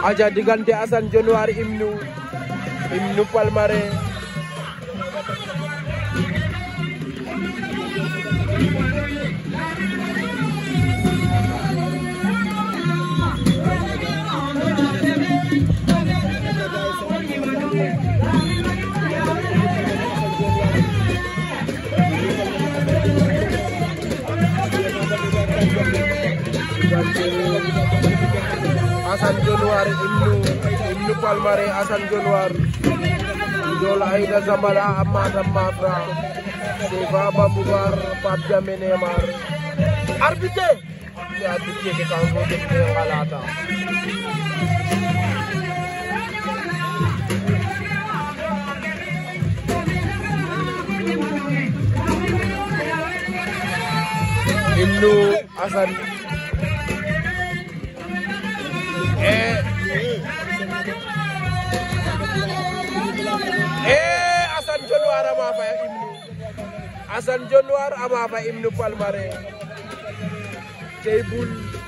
aja diganti asan Januari Imnu, Imnu Palmare. Thank you. Assane Dione War ibnu ibnu Palmarin Assane Dione War Ndiol Aïda Zambala a Matam Mafra Sefa Baboubar Pape Diame Neymar arbitre te arbitre ke kanko defne ngalata eh Assane Dionewar Ama Faye ak Ibnou Assane Dionewar Ama Faye Ibnou Palmarin cey bul